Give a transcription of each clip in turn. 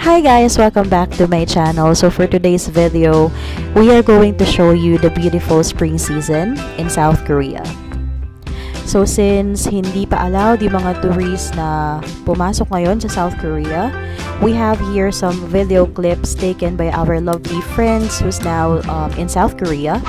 Hi guys, welcome back to my channel. So for today's video, we are going to show you the beautiful spring season in South Korea. So since hindi pa allowed yung mga tourists na pumasok ngayon sa South Korea, we have here some video clips taken by our lovely friends who's now um, in South Korea.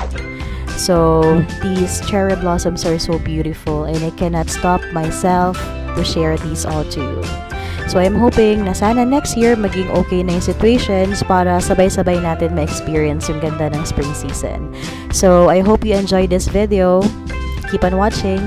So these cherry blossoms are so beautiful and I cannot stop myself to share these all to you. So I'm hoping na sana next year maging okay na yung situations para sabay-sabay natin ma-experience yung ganda ng spring season. So I hope you enjoy this video. Keep on watching.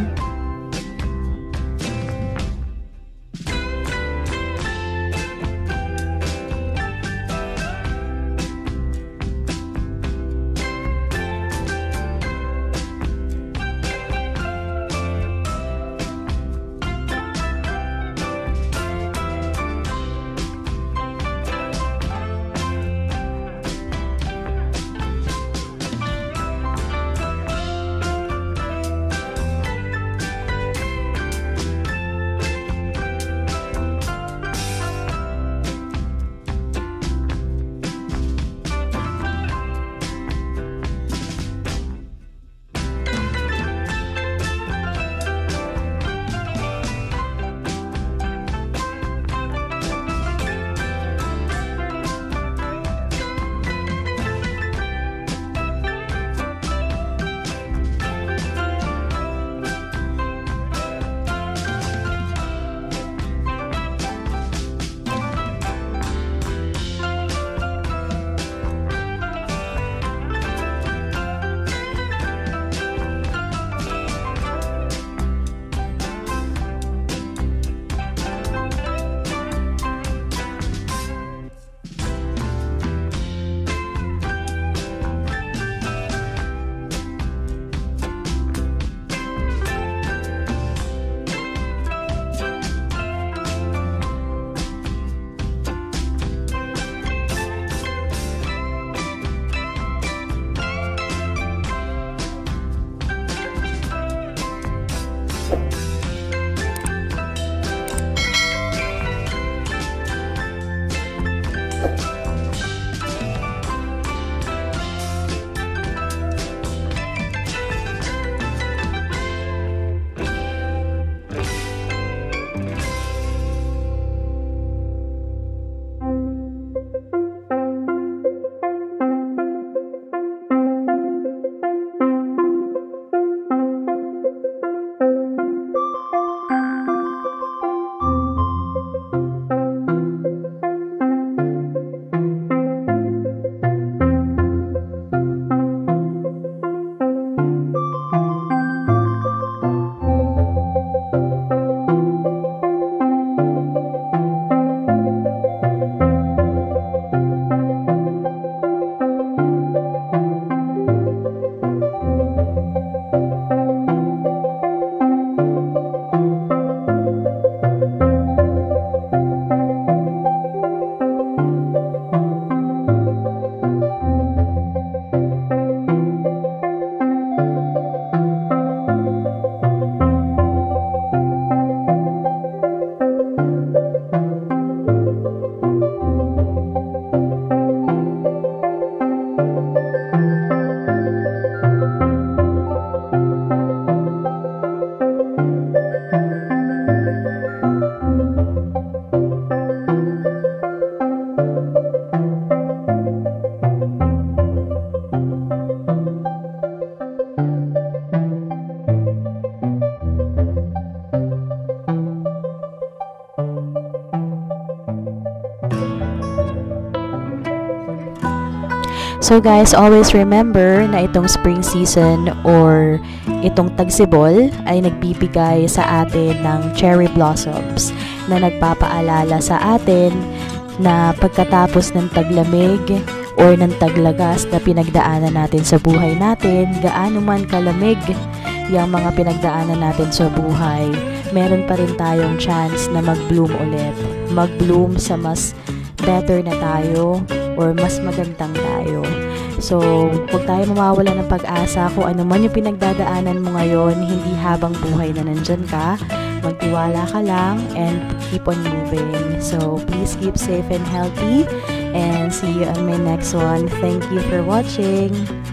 So guys, always remember na itong spring season or itong tagsibol ay nagbibigay sa atin ng cherry blossoms na nagpapaalala sa atin na pagkatapos ng taglamig or ng taglagas na pinagdaanan natin sa buhay natin, gaano man kalamig yung mga pinagdaanan natin sa buhay, meron pa rin tayong chance na mag-bloom ulit. Mag-bloom sa mas better na tayo or mas magandang tayo. So, huwag tayo mawawala ng pag-asa kung ano man yung pinagdadaanan mo ngayon, hindi habang buhay na nandyan ka. Magtiwala ka lang and keep on moving. So, please keep safe and healthy and see you on my next one. Thank you for watching.